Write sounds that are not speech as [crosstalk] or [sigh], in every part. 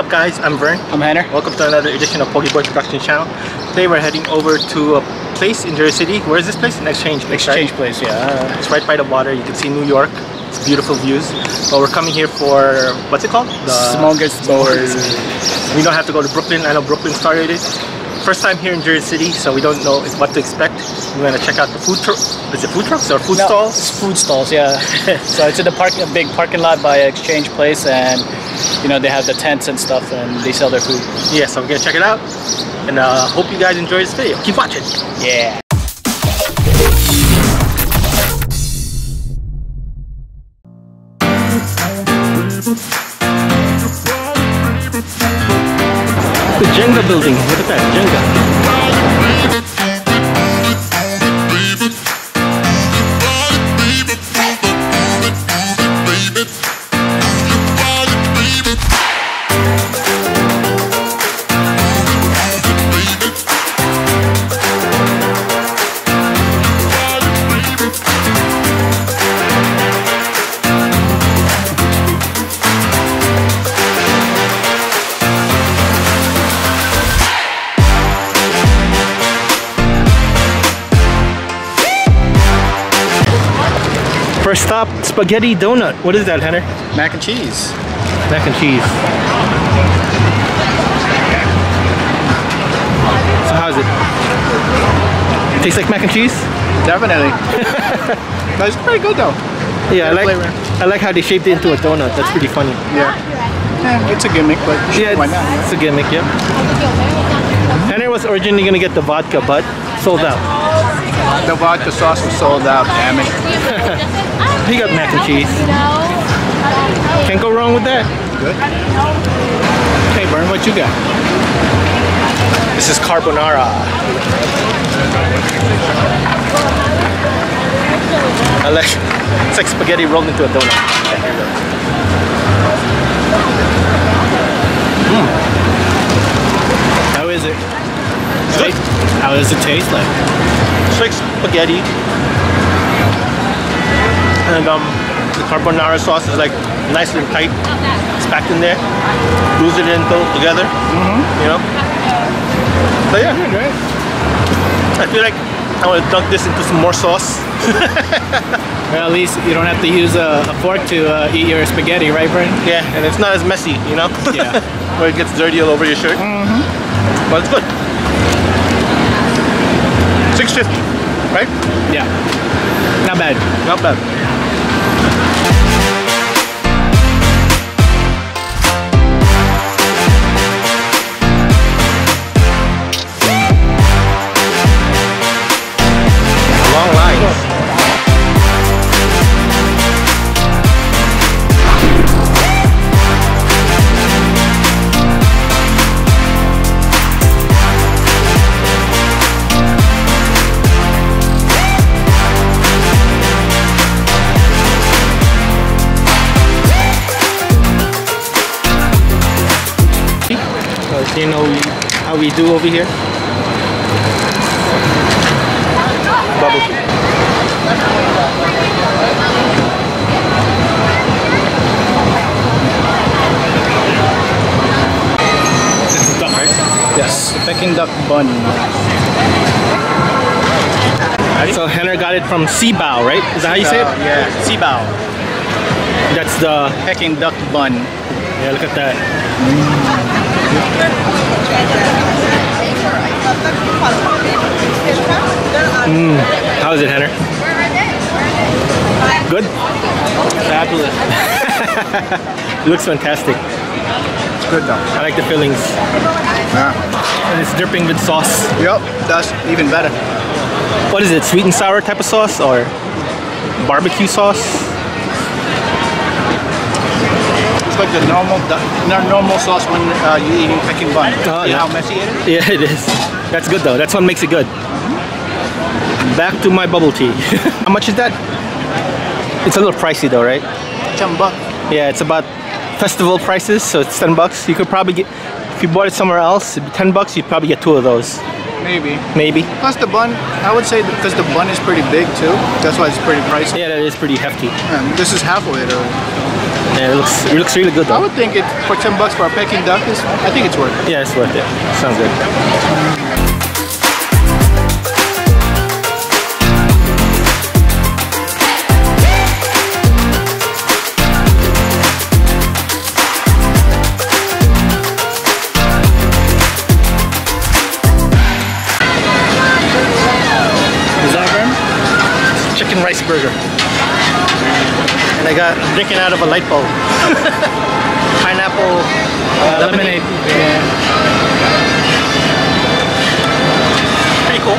up guys, I'm Vern. I'm Gener. Welcome to another edition of Pogiboy Production Channel. Today we're heading over to a place in Jersey City. Where is this place? An exchange place, Exchange right? place, yeah. It's right by the water. You can see New York. It's beautiful views. But we're coming here for, what's it called? The Smorgasburg. We don't have to go to Brooklyn. I know Brooklyn started it. First time here in Jersey City, so we don't know what to expect. We're gonna check out the food truck. Is it food trucks or food No, stalls? It's food stalls, yeah. [laughs] so it's in the park, a big parking lot by Exchange Place, and you know they have the tents and stuff, and they sell their food. Yeah, so we're gonna check it out. And uh, hope you guys enjoy this video. Keep watching. Yeah. The Jenga building. Look at that, Jenga. Spaghetti donut. What is that, Gener? Mac and cheese. Mac and cheese. So how's it? Tastes like mac and cheese? Definitely. [laughs] That's pretty good though. Yeah, I like flavor. I like how they shaped it into a donut. That's pretty funny. Yeah. Yeah, it's a gimmick, but Yeah, why it's, not? it's a gimmick, yeah. Gener was originally gonna get the vodka, but sold out. The vodka sauce was sold out. Damn it. [laughs] He got mac and cheese. Can't go wrong with that. Good. Hey, Vern, what you got? This is carbonara. I like it's like spaghetti rolled into a donut. Yeah, here we go. How is it? good. How does it taste like? It's like spaghetti. And um, the carbonara sauce is like nice and tight. It's packed in there. Glues it in to- together. Mm-hmm. You know? But yeah, Great. I feel like I want to dunk this into some more sauce. [laughs] Well, at least you don't have to use a, a fork to uh, eat your spaghetti, right, Vern? Yeah, and it's not as messy, you know? Yeah. [laughs] Where it gets dirty all over your shirt. Mm-hmm. But it's good. 650, right? Yeah. Not bad. Not bad. We do over here? Bubble tea. It's duck, right? Yes. Peking duck bun. So Gener got it from Cbao, right? Is that how you say it? Yeah. Cbao. That's the Peking duck bun. yeah. Look at that. Mm. How is it, Gener? Good. Fabulous. It [laughs] looks fantastic. It's good though. I like the fillings, Yeah. and it's dripping with sauce. Yep. That's even better. What is it? Sweet and sour type of sauce or barbecue sauce? It's like the normal, the, the normal sauce when uh, you're eating Peking bun. See yeah. how messy it is? Yeah, it is. That's good though. That's what makes it good. Back to my bubble tea. [laughs] How much is that? It's a little pricey though, right? Chamba. Yeah, it's about festival prices, so it's 10 bucks. You could probably get, if you bought it somewhere else, it'd be 10 bucks, you'd probably get two of those. Maybe. Maybe. Plus the bun, I would say because the bun is pretty big too. That's why it's pretty pricey. Yeah, that is pretty hefty. And this is half of it. Yeah, it looks it looks really good though. I would think it for 10 bucks for a Peking duck is, I think it's worth it. Yeah, it's worth it. Sounds good. I got drinking out of a light bulb. [laughs] Pineapple uh, Lemonade. Yeah. Pretty cool.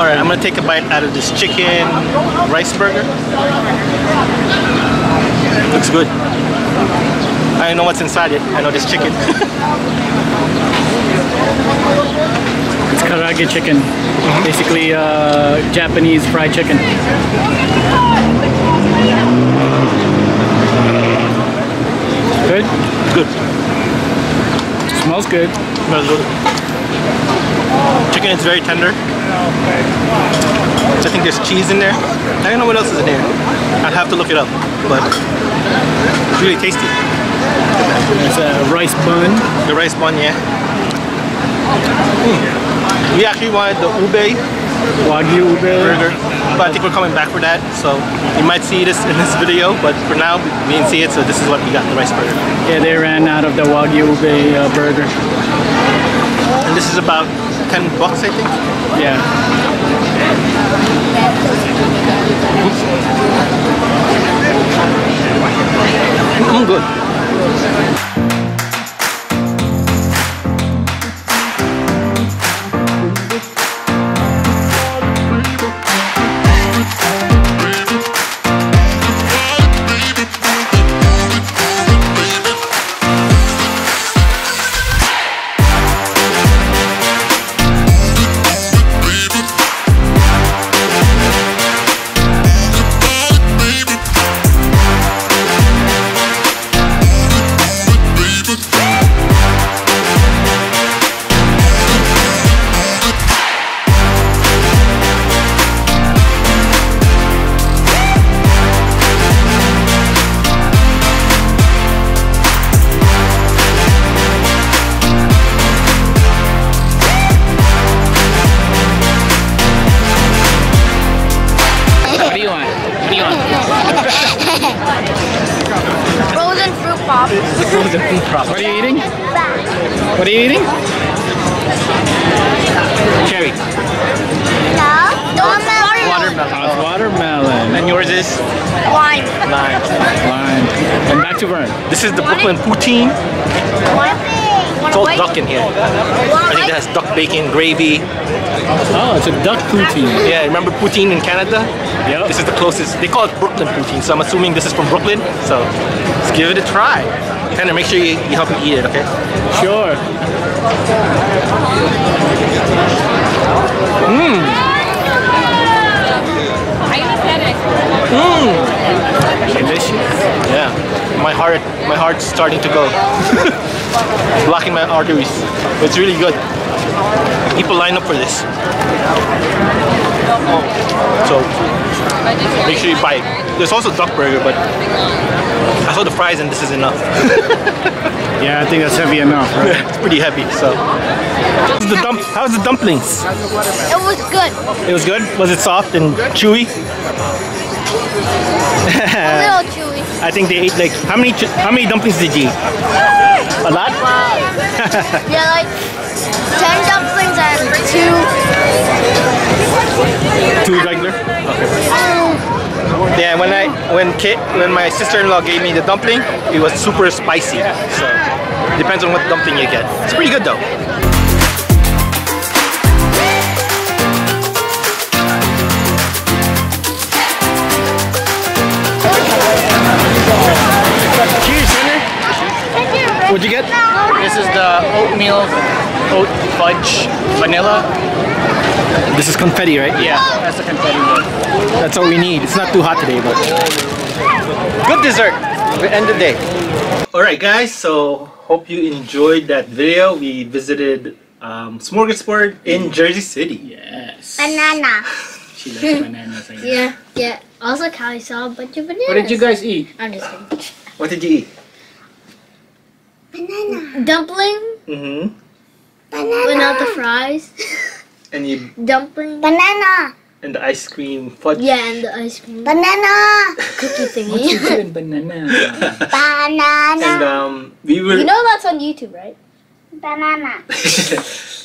All right, I'm gonna take a bite out of this chicken rice burger. Looks good. I don't know what's inside it. I know there's chicken. [laughs] It's karaage chicken. Basically uh, Japanese fried chicken. Good? good. Smells good. Smells good. Chicken is very tender. I think there's cheese in there. I don't know what else is in there. I'd have to look it up, but it's really tasty. It's a rice bun. The rice bun, yeah. Mm. We actually wanted the ube Wagyu burger, but I think we're coming back for that. So you might see this in this video, but for now we didn't see it, so this is what we got, the rice burger. Yeah, they ran out of the Wagyu ube uh, burger. And this is about 10 bucks, I think. Yeah. Mm, good. Want? What do you want? Frozen fruit pop. What are you eating? What are you eating? Cherry. No. Watermelon. Watermelon. Watermelon. And yours is Lime. lime. Lime. And back to Vern. This is the Brooklyn poutine. One. It's all duck in here. I think that has duck bacon, gravy. Oh, it's a duck poutine. Yeah, remember poutine in Canada? Yep. This is the closest. They call it Brooklyn poutine, so I'm assuming this is from Brooklyn. So let's give it a try. Tanner, make sure you, you help me eat it, okay? Sure. Mmm. Mmm. Delicious. Yeah. My heart, my heart's starting to go. [laughs] Blocking my arteries. But it's really good. People line up for this. So make sure you buy it. There's also duck burger, but I saw the fries and this is enough. [laughs] Yeah, I think that's heavy enough, right? [laughs] it's pretty heavy, so. How's the dump? How's the dumplings? It was good. It was good. Was it soft and chewy? A little chewy. I think they ate like how many how many dumplings did you eat? A lot. [laughs] Yeah, like ten dumplings and two. Two regular. Okay. Um. Yeah, when I when kid when my sister-in-law gave me the dumpling, it was super spicy. So depends on what dumpling you get. It's pretty good though. What'd you get? This is the oatmeal oat fudge vanilla. This is confetti, right? Yeah, that's the confetti one. That's all we need. It's not too hot today, but good dessert. We end the day. All right, guys. So hope you enjoyed that video. We visited um, Smorgasburg in Jersey City. Yes. Banana. [laughs] She likes bananas. I guess. Yeah, yeah. Also, Callie saw a bunch of bananas. What did you guys eat? I'm just kidding. What did you eat? Banana. Dumpling Mm-hmm. without the fries. [laughs] And you Dumpling. Banana. and the ice cream fudge. Yeah, and the ice cream Banana. [laughs] cookie What you thingy. doing, [laughs] banana? And um, we were you know that's on YouTube, right? Banana.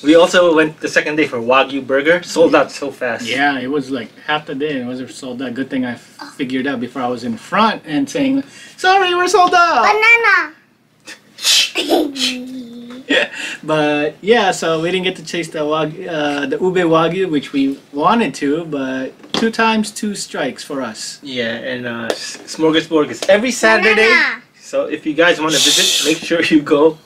we also went the second day for Wagyu burger. Sold out so fast. yeah, it was like half the day. It was sold out. Good thing I figured out before I was in front and saying, "Sorry, we're sold out." Banana. [laughs] But yeah, so we didn't get to taste the wag- uh, the ube wagyu, which we wanted to, but two times two strikes for us. Yeah, and uh, Smorgasburg is every Saturday. Banana. So if you guys want to visit, make sure you go.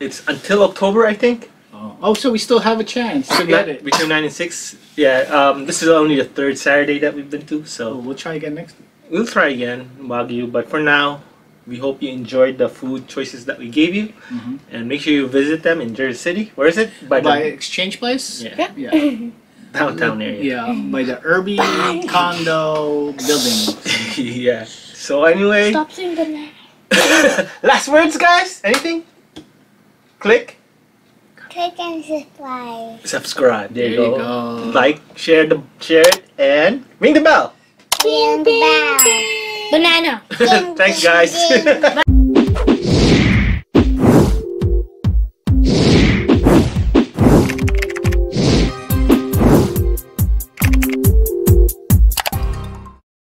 It's until October, I think. Oh, oh so we still have a chance to Yeah, get it. between nine and six. Yeah, um, this is only the third Saturday that we've been to, So so we'll try again next. we'll try again Wagyu. But for now, we hope you enjoyed the food choices that we gave you, Mhm. and make sure you visit them in Jersey City. Where is it? By, By the exchange place. Yeah. Yeah. [laughs] downtown area. Yeah, by the Urby [laughs] condo building. [laughs] yeah. So anyway, Stop saying banana. last words, guys. Anything? Click Click and subscribe. subscribe. There, There you, you go. go. Like, share the share it, and ring the bell. Ring the bell. Banana. [laughs] Thanks, guys.